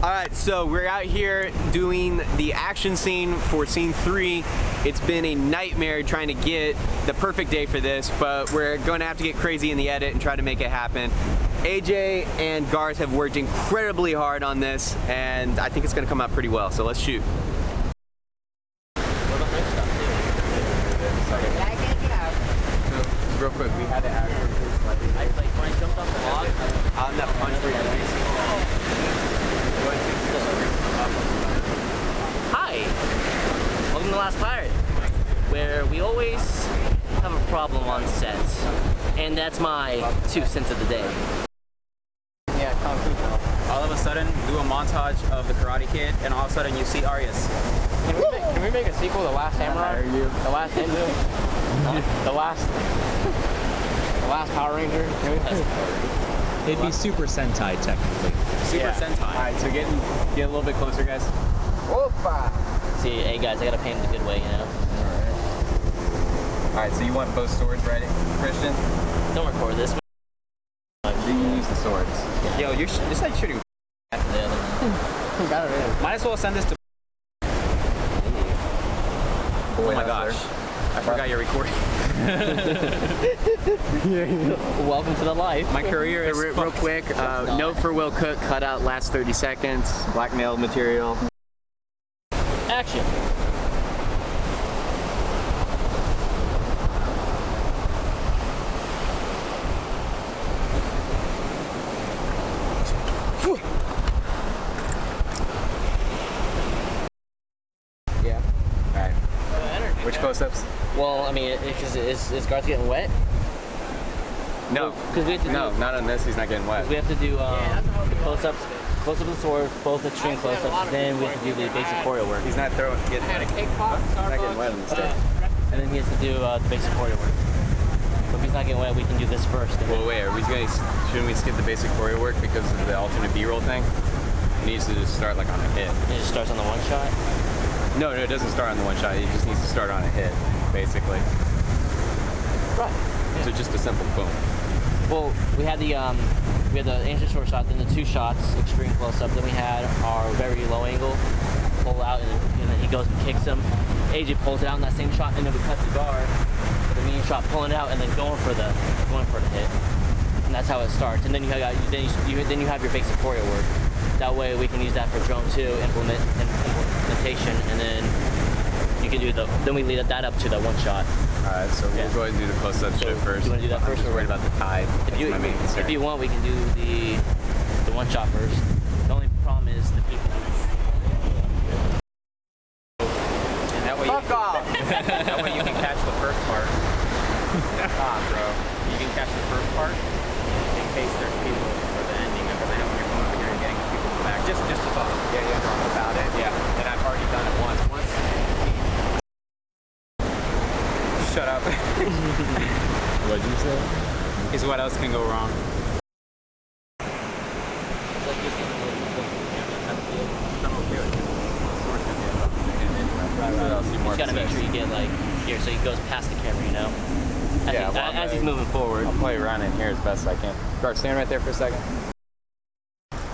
All right, so we're out here doing the action scene for scene three. It's been a nightmare trying to get the perfect day for this, but we're going to have to get crazy in the edit and try to make it happen. AJ and Garth have worked incredibly hard on this, and I think it's going to come out pretty well. So let's shoot. Real quick, we had to add. I, like when I jumped off the log, On that punch for your Hi! Welcome to The Last Pirate, where we always have a problem on set. And that's my two cents of the day. Yeah, Kung Fu film. All of a sudden, do a montage of the Karate Kid, and all of a sudden you see Arius. Can we, make, can we make a sequel to Last Samurai? The Last Ninja? the last The Last Power Ranger? Can we- It'd be Super Sentai technically. Super Yeah. Sentai. All right, so getting get a little bit closer, guys. Opa! See, hey guys, I gotta paint it the good way, you know? All right, so you want both swords ready, Christian? Don't record this. You can use the swords. Yo, you're sh- it's like shooting. After the other one. Got it in? Might as well send this to. Oh my gosh. I forgot you're recording. Welcome to the life. My career is Real, real quick, uh, note for Will Cook: cut out last 30 seconds. Blackmail material. Action. Yeah. All right. Which close-ups? Well, I mean, is, is, is Garth getting wet? No. Because we have to No, do, not on this. He's not getting wet. we have to do um, the close-ups, close-up of the sword, both extreme close-ups. Then we have to do the basic choreo work, He's not throwing. Getting, Had a he's cake pop, not getting wet on this stuff. and then he has to do uh, the basic choreo work. So if he's not getting wet, we can do this first. Well, wait. Are we gonna? Shouldn't we skip the basic choreo work because of the alternate B-roll thing? It needs to just start like on a hit. it just starts on the one shot. No, no, it doesn't start on the one shot. It just needs to start on a hit, basically. Right. So just a simple boom. Well, we had the um, we had the ancient short shot, then the two shots, extreme close up. Then we had our very low angle pull out, and, and then he goes and kicks him. AJ pulls it out in that same shot, and then we cut the guard with the medium shot, pulling out, and then going for the going for the hit. And that's how it starts. And then you have then you, you then you have your basic choreo work. That way we can use that for drone two implement implementation, and then you can do the then we lead that up to the one shot. All right, so Yeah. we'll go ahead and do the close-up So, shit first. you wanna do that I'm first just or- worried about the tide. If That's you my main concern. if you want, we can do the the one shot first. The only problem is the people. And that way, you can, that way you can catch the first part. ah, bro. You can catch the first part in case there's people for the ending of the when you're coming over here and getting people back. Just, just a thought. Yeah, yeah. About it. Yeah. And I've already done it once. Once. Shut up. What'd you say? Is what else can go wrong? I'm okay with it. Source can be a problem. What else you You just gotta make sure you get like here, so he goes past the camera, you know. As, Yeah, he- well, I'm as he's moving forward. I'll play around in here as best I can. Guard, stand right there for a second.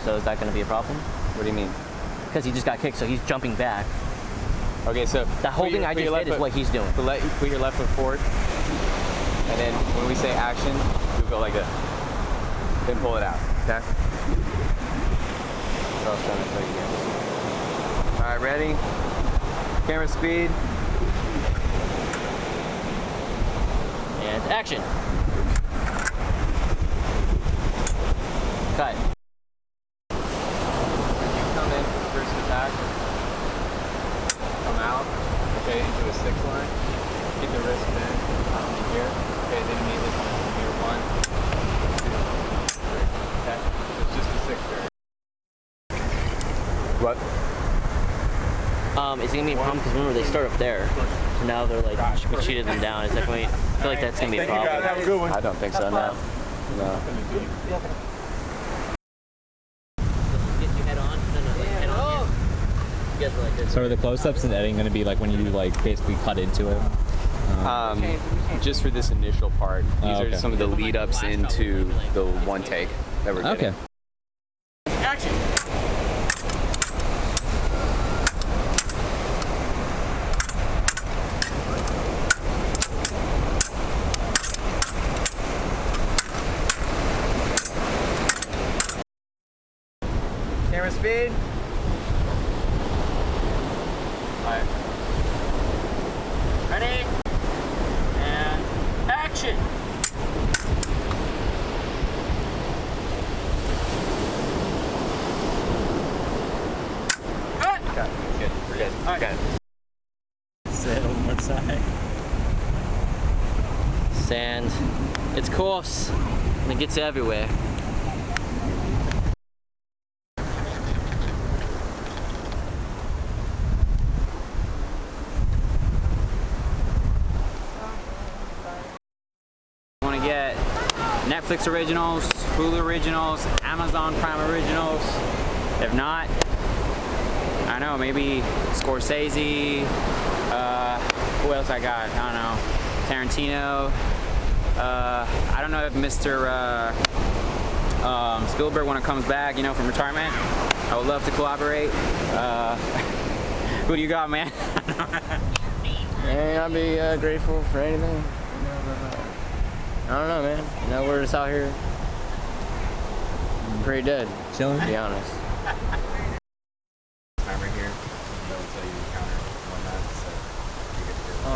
So is that gonna be a problem? What do you mean? Because he just got kicked, so he's jumping back. Okay, so That thing your- I just your left is what he's doing. Let, put your left foot forward, and then when we say action, you go like this. Then pull it out. Okay. That's I was trying you guys. All right, ready? Camera speed. And action. Cut. You come in first attack. Come out. Okay, into a six line. Keep the wrist bent. Um, here. Okay, then immediately come from here. One, two, three. Okay. So it's just a six there. What? Um, is it gonna be a problem? Because remember they start up there, so now they're like we cheated them down. It's definitely. I feel like that's gonna be a problem. I don't think so. No. No. Get your head on. No, no, like head on. You guys were like this. So are the close-ups and editing going to be like when you like basically cut into it? Um, just for this initial part, these Oh, are some of the lead ups into the one take that we're getting. Okay. Action. Camera speed. Alright. Ready? And action! Cut! Good. We're good. Alright. Okay. Say it one more time. Sand. It's coarse. And it gets everywhere. want to get Netflix originals, Hulu originals, Amazon Prime originals. If not, I don't know, maybe Scorsese. Uh, who else I got? I don't know. Tarantino. Uh, I don't know if Mr. Uh, um, Spielberg, when it comes back, you know, from retirement, I would love to collaborate. Uh, who do you got, man? And I'd be uh, grateful for anything. You know, I don't know, man. You know, we're just out here pretty dead, Chilling. to be honest. Timer here. Until you encounter whatnot. So you get to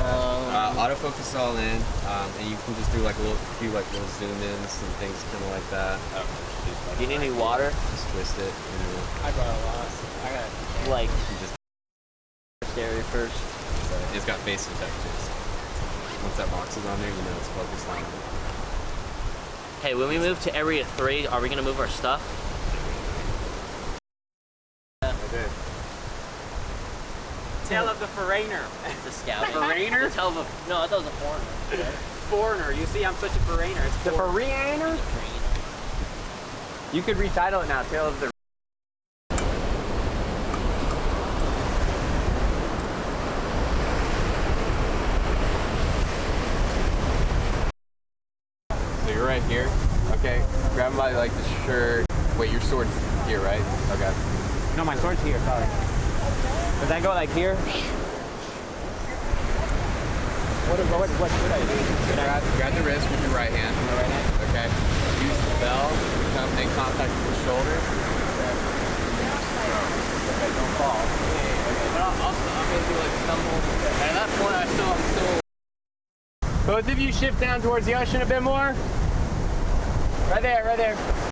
Um, uh, autofocus all in, um, and you can just do like a little few like little zoom ins and things kind of like that. Do you need any water? Just twist it. You know, I brought a lot. I got Like, you just area first. it's got face detectors. Once that box is on there, you know it's focused on. Hey, when we move to area three, are we gonna move our stuff? Tale of the foreigner. The scout. Foreigner? The tell of a, no, I thought it was a foreigner. Foreigner. You see, I'm such a foreigner. It's The foreigner? You could retitle it now. Tale of the. So you're right here. Okay. Grab my like the shirt. Wait, your sword's here, right? Okay. No, my sword's here. Sorry. Does that go like here? What, what, what should I do? Grab, grab the wrist with your right hand. My right hand? Okay. Use the bell to come in contact with the shoulder. Okay, don't fall. But I'll, I'll, I'm gonna do like stumble. At that point, I still, I'm still. Both of you shift down towards the ocean a bit more. Right there, right there.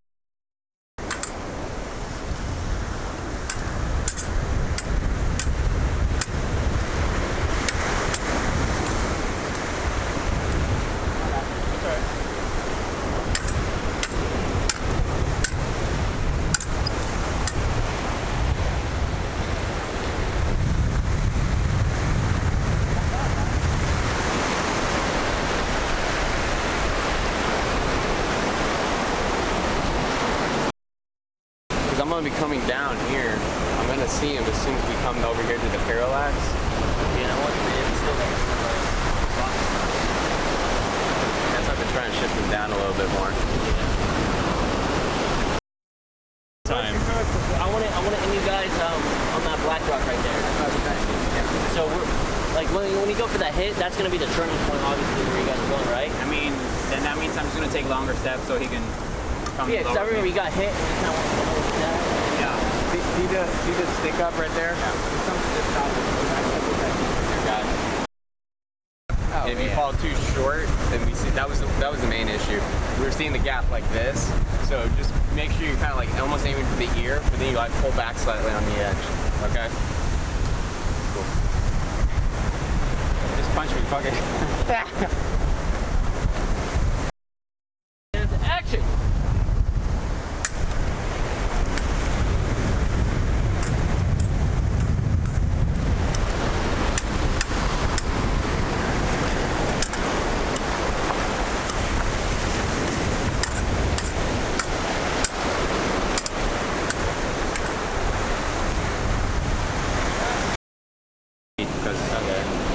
I'm gonna be coming down here. I'm gonna see him as soon as we come over here to the parallax. You know what? It's still there. Guess I've been trying to shift him down a little bit more. Time. I want to, I want to end you guys um, on that black rock right there. So we're like when, when you go for that hit, that's gonna be the turning point, obviously, where you guys are going, right? I mean, then that means I'm just gonna take longer steps so he can come Yeah, because I remember you got hit and you kind of want to go over that. Yeah. See, see the see the stick up right there? Oh, if you fall too short, then we see that was the, that was the main issue. We were seeing the gap like this, so just make sure you're kind of like almost aiming for the ear, but then you like pull back slightly on the edge. Okay. Just punch me, fuck it. And action. Because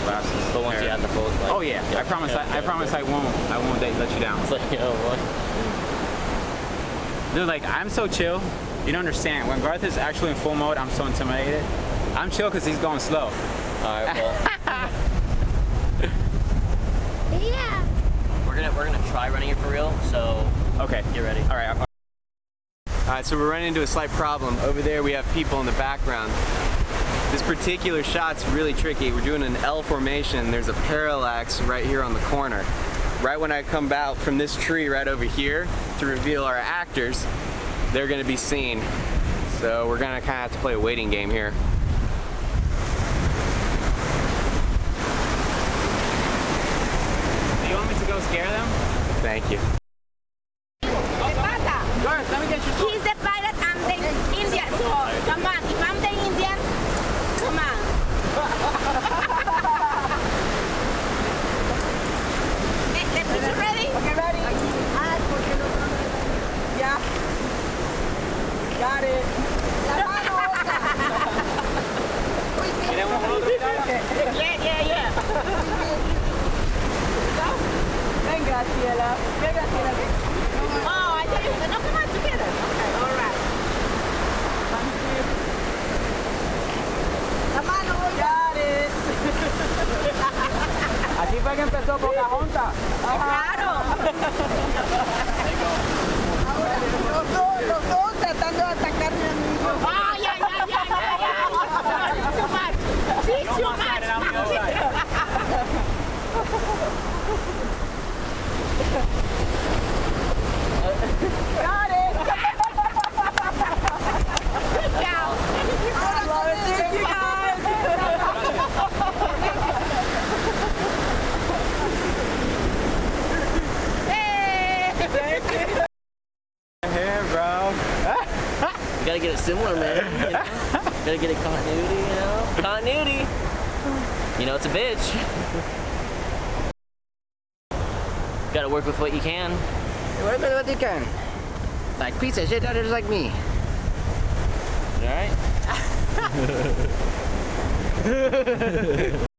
glasses. But once you have the full, like, Oh yeah, I promise. I, I promise I won't. I won't let let you down. It's like, oh, what? Dude, like I'm so chill. You don't understand. When Garth is actually in full mode, I'm so intimidated. I'm chill because he's going slow. All right, well, Yeah. we're gonna we're gonna try running it for real. So Okay. get ready. All right. All right. so we're running into a slight problem. Over there we have people in the background. This particular shot's really tricky. We're doing an L formation. There's a parallax right here on the corner. Right when I come out from this tree right over here to reveal our actors, they're gonna be seen. So we're gonna kinda have to play a waiting game here. Do you want me to go scare them? Thank you. Oh, I thought you. Okay, all right. La mano, Así fue que empezó con la. Claro. Los dos, los dos tratando de atacarme a mí. Ay, ay, ay, ay, ay, ay. Know, it's a bitch. gotta work with what you can. Work with what you can. Like piece of shit others like me. All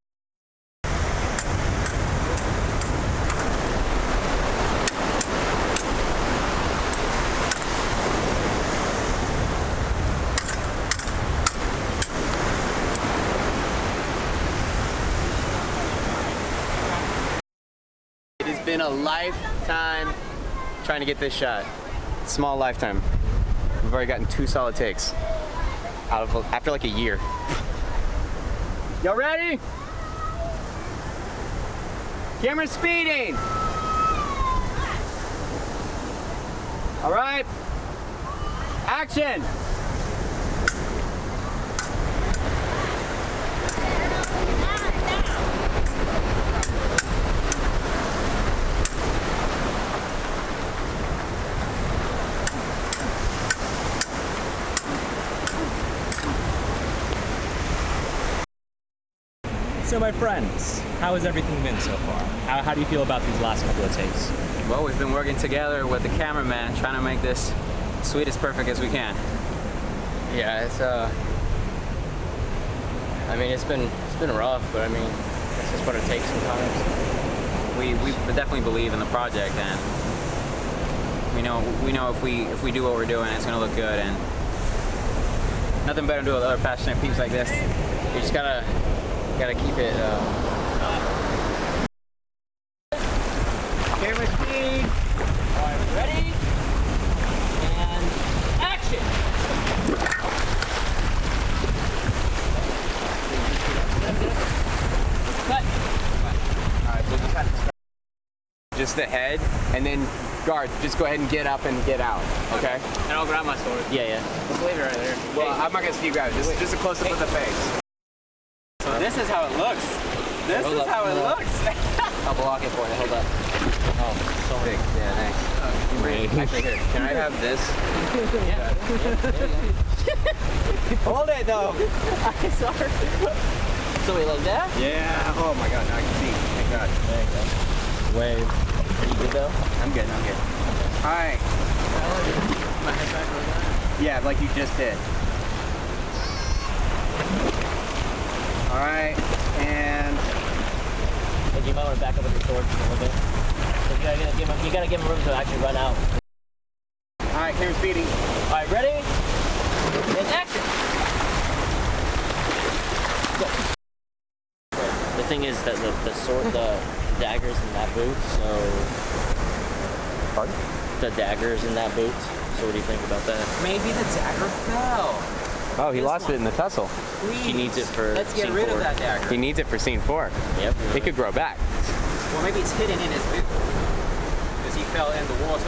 It has been a lifetime trying to get this shot. Small lifetime. We've already gotten two solid takes out of after like a year. Y'all ready? Camera speeding. All right. Action. So, my friends, how has everything been so far? How, how do you feel about these last couple of takes? Well, we've been working together with the cameraman, trying to make this sweet as perfect as we can. Yeah, it's uh. I mean, it's been it's been rough, but I mean, that's just what it takes sometimes. We we definitely believe in the project, and we know we know if we if we do what we're doing, it's gonna look good. And nothing better to do with other passionate peeps like this. You just gotta gotta keep it. Uh, Camera speed. All right, ready? And action. Cut. All right, so just, have to start- just the head, and then guard. Just go ahead and get up and get out. Okay. And I'll grab my sword. Yeah, yeah. Just leave it right there. Well, I'm not gonna see you grab it. Just, just a close up of the face. This is how it looks. This Hold is up, how it up. looks. I'll block it for you. Hold up. Oh, so Big. Yeah, oh, thanks. Actually, here. Can I have this? Hold it though. I'm sorry. So wait, like that? Yeah. Oh my God. Now I can see. Thank God. There you go. Wave. Are you good though? I'm good. I'm good. All right. Yeah, like you just did. All right. And But you might want to back up with your sword a little bit. 'Cause You gotta, give him, you gotta give him room to actually run out. all right. Camera speeding. All right, ready? And action. Go. The thing is that the, the sword, the daggers in that boot, so Pardon? The daggers in that boot. So what do you think about that? Maybe the dagger fell. Oh, he This lost one. it in the tussle. Please. He needs it for Let's get scene rid four. of that dagger. He needs it for scene four. Yep. It could grow back. Well, maybe it's hidden in his boot. Because he fell in the water.